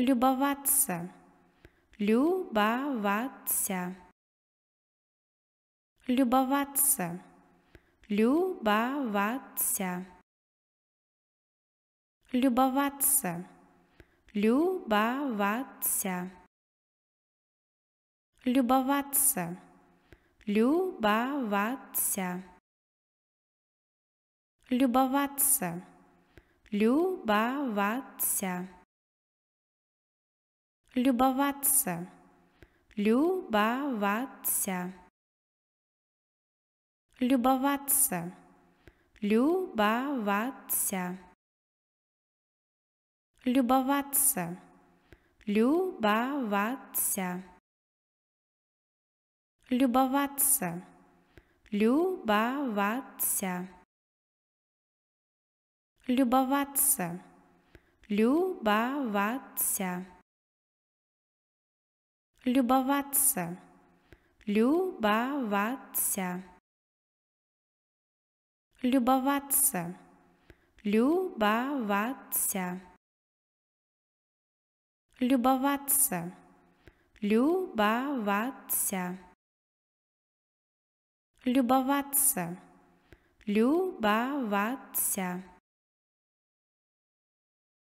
любоваться, любоваться, любоваться, любоваться, любоваться, любоваться, любоваться, любоваться, любоваться, любоваться любоваться, любоваться, любоваться, любоваться, любоваться, любоваться, любоваться, любоваться, любоваться, любоваться любоваться, любоваться, любоваться, любоваться, любоваться, любоваться, любоваться, любоваться.